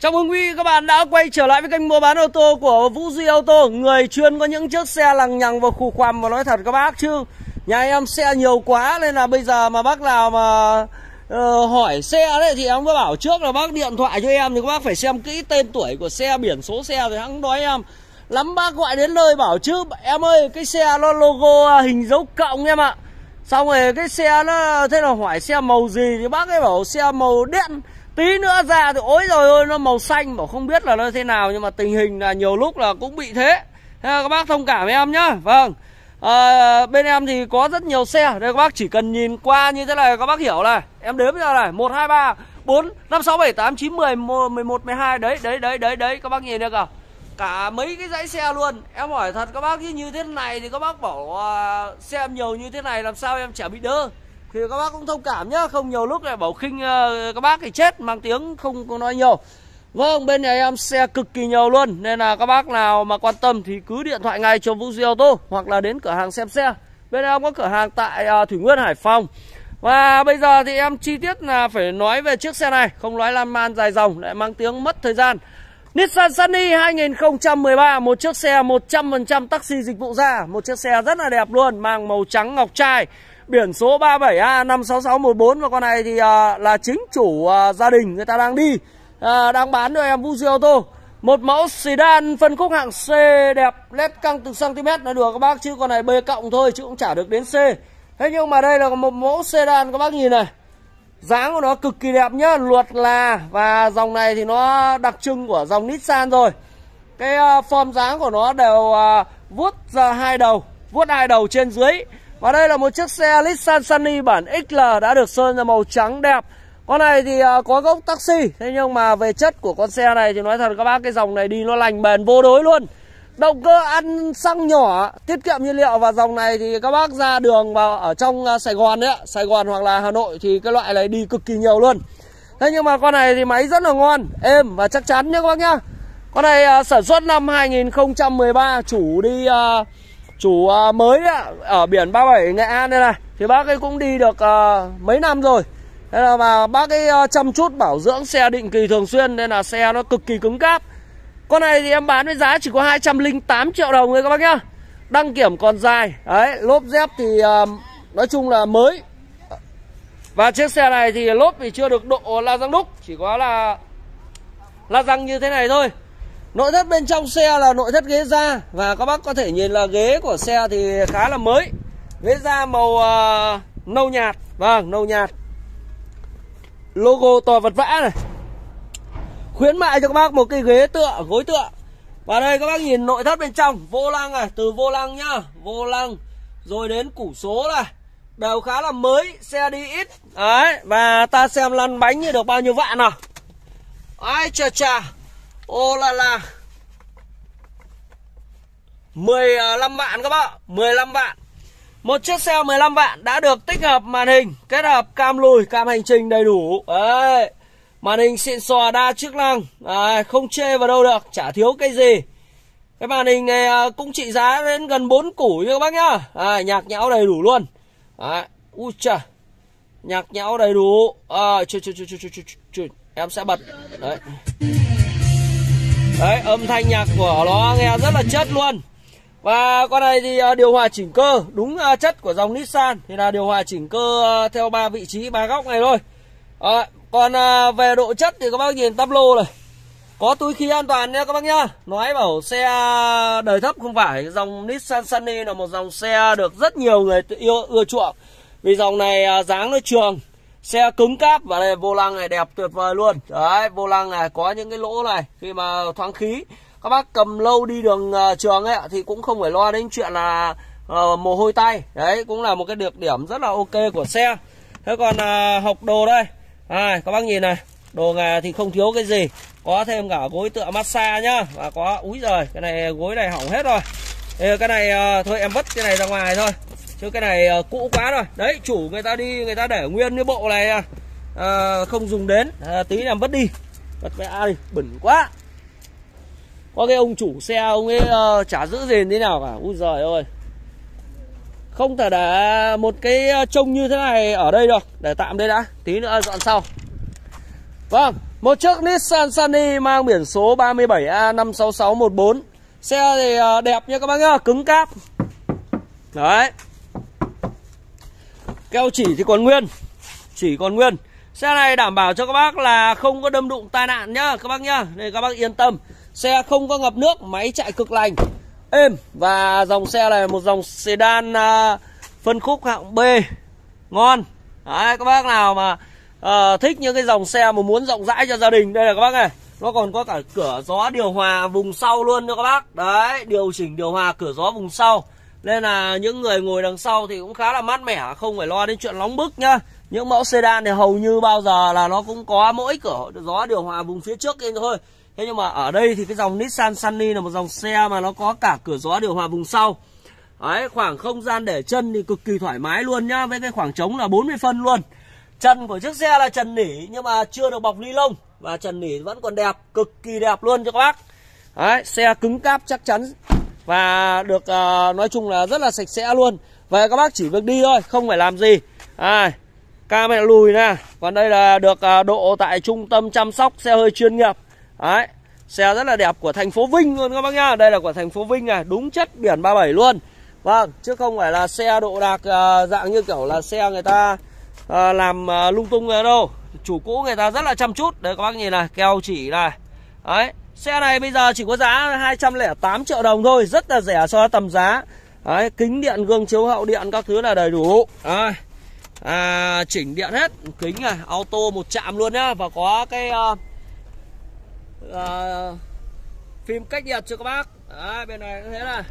Chào mừng quý các bạn đã quay trở lại với kênh mua bán ô tô của Vũ Duy Ô tô. Người chuyên có những chiếc xe lằng nhằng và khủ khoằm và nói thật các bác chứ. Nhà em xe nhiều quá nên là bây giờ mà bác nào mà uh, hỏi xe đấy thì em mới bảo trước là bác điện thoại cho em thì các bác phải xem kỹ tên tuổi của xe, biển số xe rồi hắn nói em. Lắm bác gọi đến nơi bảo chứ em ơi cái xe nó logo à, hình dấu cộng em ạ. Xong rồi cái xe nó thế là hỏi xe màu gì thì bác ấy bảo xe màu đen tí nữa ra thì ối rồi ôi nó màu xanh bảo không biết là nó thế nào nhưng mà tình hình là nhiều lúc là cũng bị thế. Thế là các bác thông cảm với em nhá. Vâng. À, bên em thì có rất nhiều xe. Đây các bác chỉ cần nhìn qua như thế này các bác hiểu là em đếm ra này một hai ba bốn năm sáu bảy tám chín mười mười một mười hai. Đấy đấy đấy đấy đấy các bác nhìn được không? Cả mấy cái dãy xe luôn. Em hỏi thật các bác như thế này thì các bác bảo uh, xem nhiều như thế này làm sao em chả bị đơ thì các bác cũng thông cảm nhá không nhiều lúc lại bảo khinh uh, các bác thì chết mang tiếng không có nói nhiều. Vâng bên nhà em xe cực kỳ nhiều luôn nên là các bác nào mà quan tâm thì cứ điện thoại ngay cho Vũ Duy ô tô hoặc là đến cửa hàng xem xe. Bên em có cửa hàng tại uh, Thủy Nguyên Hải Phòng. Và bây giờ thì em chi tiết là phải nói về chiếc xe này không nói lan man dài dòng lại mang tiếng mất thời gian. Nissan Sunny 2013 Một chiếc xe 100% taxi dịch vụ ra Một chiếc xe rất là đẹp luôn Mang màu trắng ngọc trai. Biển số 37A56614 Và con này thì à, là chính chủ à, gia đình người ta đang đi. À, Đang bán cho em Fuji Auto. Một mẫu sedan phân khúc hạng C đẹp led căng từ cm là được. Các bác Chứ con này B cộng thôi chứ cũng chả được đến C. Thế nhưng mà đây là một mẫu sedan các bác nhìn này. Dáng của nó cực kỳ đẹp nhá Luột là Và dòng này thì nó đặc trưng của dòng Nissan rồi. Cái uh, form dáng của nó đều uh, vuốt ra hai đầu Vuốt hai đầu trên dưới. Và đây là một chiếc xe Nissan Sunny bản XL Đã được sơn ra màu trắng đẹp Con này thì à, có gốc taxi Thế nhưng mà về chất của con xe này Thì nói thật các bác cái dòng này đi nó lành bền vô đối luôn Động cơ ăn xăng nhỏ, tiết kiệm nhiên liệu và dòng này thì các bác ra đường vào ở trong à, Sài Gòn đấy, Sài Gòn hoặc là Hà Nội thì cái loại này đi cực kỳ nhiều luôn. Thế nhưng mà con này thì máy rất là ngon, êm và chắc chắn nhé các bác nhá. Con này uh, sản xuất năm 2013, chủ đi uh, chủ à, mới ở biển 37 Nghệ An đây này. Thì bác ấy cũng đi được à, mấy năm rồi. nên là mà bác ấy à, chăm chút bảo dưỡng xe định kỳ thường xuyên nên là xe nó cực kỳ cứng cáp. Con này thì em bán với giá chỉ có 208 triệu đồng thôi các bác nhá Đăng kiểm còn dài Đấy, lốp dép thì nói chung là mới Và chiếc xe này thì lốp thì chưa được độ la răng đúc Chỉ có là la răng như thế này thôi Nội thất bên trong xe là nội thất ghế da. Và các bác có thể nhìn là ghế của xe thì khá là mới. Ghế da màu uh, nâu nhạt. Vâng, nâu nhạt. Logo to vật vã này. Khuyến mại cho các bác một cái ghế tựa gối tựa. Và đây các bác nhìn nội thất bên trong. Vô lăng này từ vô lăng nhá. Vô lăng. Rồi đến củ số này. Đều khá là mới xe đi ít. Đấy và ta xem lăn bánh như được bao nhiêu vạn nào. Ai chà chà ô là là. 15 à, vạn các bạn 15 vạn. Một chiếc xe 15 vạn đã được tích hợp màn hình kết hợp cam lùi cam hành trình đầy đủ. Đấy. Màn hình xịn xò đa chức năng. Đấy, Không chê vào đâu được Chả thiếu cái gì. Cái màn hình này à, cũng trị giá đến gần 4 củ như các bác nhá. À, Nhạc nhẽo đầy đủ luôn. Đấy. Ui chà. Nhạc nhẽo đầy đủ. À, chù, chù, chù, chù, chù, chù. Em sẽ bật. Đấy. Đấy âm thanh nhạc của nó nghe rất là chất luôn. Và con này thì à, điều hòa chỉnh cơ đúng à, chất của dòng Nissan. Thì là điều hòa chỉnh cơ à, theo ba vị trí ba góc này thôi. À, còn về độ chất thì các bác nhìn tắp lô này. Có túi khí an toàn nha các bác nhá. Nói bảo xe đời thấp không phải. Dòng Nissan Sunny là một dòng xe được rất nhiều người yêu ưa chuộng. Vì dòng này dáng nó trường. Xe cứng cáp và đây vô lăng này đẹp tuyệt vời luôn. Đấy vô lăng này có những cái lỗ này Khi mà thoáng khí. Các bác cầm lâu đi đường uh, trường ấy Thì cũng không phải lo đến chuyện là uh, mồ hôi tay. Đấy cũng là một cái được điểm rất là ok của xe. Thế còn ờ, uh, hộc đồ đây. À, các bác nhìn này đồ nghề thì không thiếu cái gì. Có thêm cả gối tựa massage nhá. Và có úi rồi cái này gối này hỏng hết rồi. Ê, cái này uh, thôi em vứt cái này ra ngoài thôi chứ cái này ờ, cũ quá rồi. Đấy chủ người ta đi người ta để nguyên cái bộ này à, ờ, không dùng đến. À, tí làm vứt đi. Vật mẹ đi bẩn quá. Có cái ông chủ xe ông ấy uh, chả giữ gìn thế nào cả. Ui giời ơi. Không thể để một cái trông như thế này ở đây được. Để tạm đây đã. Tí nữa dọn sau. Vâng Một chiếc Nissan Sunny mang biển số 37A56614 Xe thì đẹp nha các bác nhá, cứng cáp. Đấy. Keo chỉ thì còn nguyên Chỉ còn nguyên. Xe này đảm bảo cho các bác là không có đâm đụng tai nạn nhá các bác nhá. Nên các bác yên tâm Xe không có ngập nước, máy chạy cực lành. Êm Và dòng xe này một dòng sedan uh, phân khúc hạng B. Ngon. Đấy các bác nào mà uh, thích những cái dòng xe mà muốn rộng rãi cho gia đình Đây là các bác này. Nó còn có cả cửa gió điều hòa vùng sau luôn nữa các bác. Đấy điều chỉnh điều hòa cửa gió vùng sau. Nên là những người ngồi đằng sau thì cũng khá là mát mẻ Không phải lo đến chuyện nóng bức nhá. Những mẫu sedan thì hầu như bao giờ là nó cũng có mỗi cửa gió điều hòa vùng phía trước kia thôi. Thế nhưng mà ở đây thì cái dòng Nissan Sunny là một dòng xe mà nó có cả cửa gió điều hòa vùng sau. Đấy, khoảng không gian để chân thì cực kỳ thoải mái luôn nhá Với cái khoảng trống là 40 phân luôn. Trần của chiếc xe là trần nỉ nhưng mà chưa được bọc ni lông. Và trần nỉ vẫn còn đẹp, cực kỳ đẹp luôn cho các bác. Đấy, xe cứng cáp chắc chắn. Và được uh, nói chung là rất là sạch sẽ luôn. Về các bác chỉ việc đi thôi, không phải làm gì. À, Camera lùi nè. Còn đây là được uh, độ tại trung tâm chăm sóc xe hơi chuyên nghiệp. Đấy Xe rất là đẹp của thành phố Vinh luôn các bác nhá. Đây là của thành phố Vinh này Đúng chất biển 37 luôn. Vâng Chứ không phải là xe độ đạc uh, dạng như kiểu là xe người ta uh, làm uh, lung tung đâu. Chủ cũ người ta rất là chăm chút. Đấy các bác nhìn này Keo chỉ này. Đấy. Xe này bây giờ chỉ có giá 208 triệu đồng thôi Rất là rẻ so với tầm giá. Đấy Kính điện gương chiếu hậu điện các thứ là đầy đủ. Đấy. À, Chỉnh điện hết Kính này Auto một chạm luôn nhá. Và có cái uh, uh, phim cách nhiệt cho các bác. Đấy, bên này cũng thế này.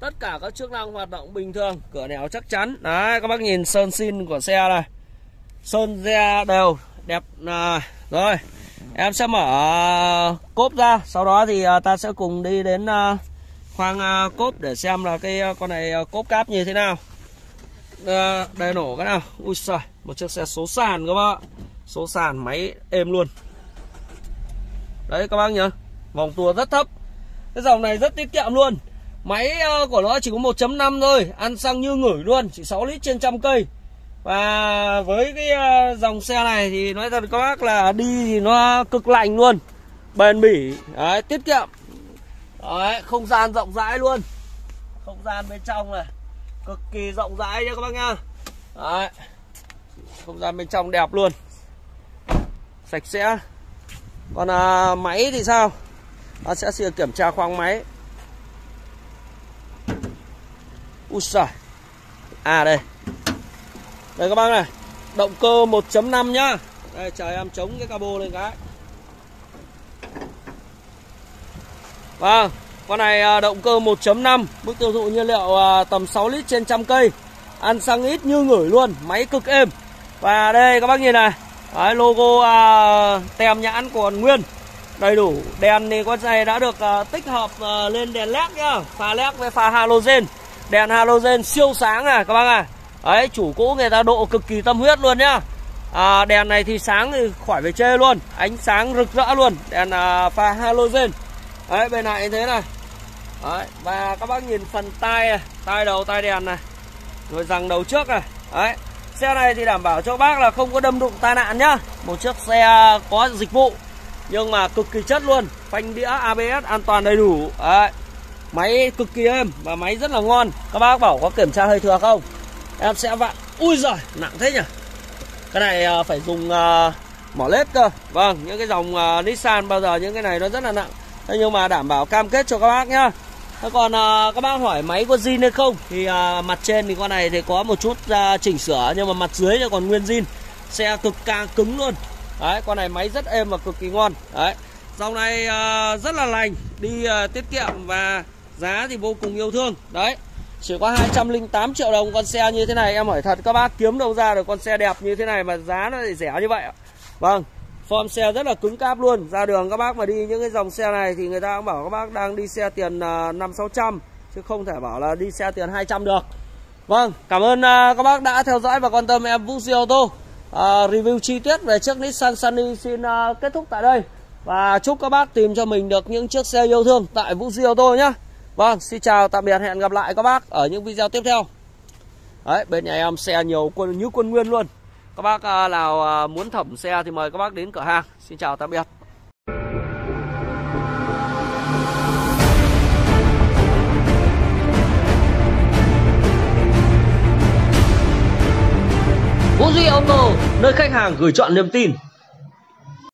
Tất cả các chức năng hoạt động bình thường cửa nẻo chắc chắn. Đấy các bác nhìn sơn xin của xe này. Sơn xe đều đẹp à, rồi em sẽ mở uh, cốp ra sau đó thì uh, ta sẽ cùng đi đến uh, khoang uh, cốp để xem là cái uh, con này uh, cốp cáp như thế nào. Uh, đây nổ cái nào. Ui trời một chiếc xe số sàn các bác số sàn máy êm luôn. Đấy các bác nhớ, vòng tua rất thấp. Cái dòng này rất tiết kiệm luôn. Máy của nó chỉ có 1.5 thôi ăn xăng như ngửi luôn chỉ 6 lít trên trăm cây và với cái ờ, dòng xe này thì nói thật các bác là đi thì nó cực lạnh luôn. Bền bỉ đấy, tiết kiệm. Đấy, không gian rộng rãi luôn. Không gian bên trong này cực kỳ rộng rãi nha các bác nhá. Đấy. không gian bên trong đẹp luôn. Sạch sẽ. Còn à, máy thì sao? Ta sẽ kiểm tra khoang máy. Ui giời. À đây đây các bác này động cơ 1.5 nhá. Đây chờ em chống cái cabo lên cái. Vâng con này à, động cơ 1.5 mức tiêu thụ nhiên liệu à, tầm 6 lít trên trăm cây. Ăn xăng ít như ngửi luôn máy cực êm. Và đây các bác nhìn này. Đấy, logo à, tem nhãn còn nguyên. Đầy đủ đèn thì con này đã được à, tích hợp à, lên đèn led nhá. Pha led với pha halogen. Đèn halogen siêu sáng này các bác à đấy chủ cũ người ta độ cực kỳ tâm huyết luôn nhá. À, đèn này thì sáng thì khỏi phải chê luôn ánh sáng rực rỡ luôn đèn à, pha halogen. Đấy bên này thế này. Đấy và các bác nhìn phần tai này tai đầu tai đèn này rồi rằng đầu trước này. Đấy Xe này thì đảm bảo cho bác là không có đâm đụng tai nạn nhá. Một chiếc xe có dịch vụ Nhưng mà cực kỳ chất luôn Phanh đĩa ABS an toàn đầy đủ. Đấy. Máy cực kỳ êm Và máy rất là ngon. Các bác bảo có kiểm tra hơi thừa không? Em sẽ vặn. Ui giời nặng thế nhỉ? Cái này à, phải dùng uh, mỏ lết cơ. Vâng những cái dòng uh, Nissan bao giờ những cái này nó rất là nặng. Thế nhưng mà đảm bảo cam kết cho các bác nhá. Thế còn các bác hỏi máy có zin hay không? Thì mặt trên thì con này thì có một chút chỉnh sửa Nhưng mà mặt dưới thì còn nguyên zin. Xe cực ca cứng luôn. Đấy con này máy rất êm và cực kỳ ngon. Đấy Dòng này rất là lành Đi tiết kiệm và giá thì vô cùng yêu thương. Đấy chỉ có 208 triệu đồng con xe như thế này. Em hỏi thật các bác kiếm đâu ra được con xe đẹp như thế này Mà giá nó lại rẻ như vậy Vâng Form xe rất là cứng cáp luôn. Ra đường các bác mà đi những cái dòng xe này Thì người ta cũng bảo các bác đang đi xe tiền à, năm 5-600 Chứ không thể bảo là đi xe tiền 200 được. Vâng, cảm ơn à, các bác đã theo dõi và quan tâm em Vũ Duy Ô tô. À, Review chi tiết về chiếc Nissan Sunny xin à, kết thúc tại đây. Và chúc các bác tìm cho mình được những chiếc xe yêu thương tại Vũ Duy Ô tô nhé. Vâng, xin chào, tạm biệt, hẹn gặp lại các bác ở những video tiếp theo. Đấy, bên nhà em xe nhiều quân như quân nguyên luôn. Các bác à, nào à, muốn thẩm xe thì mời các bác đến cửa hàng. Xin chào tạm biệt. Vũ Duy Auto, nơi khách hàng gửi chọn niềm tin.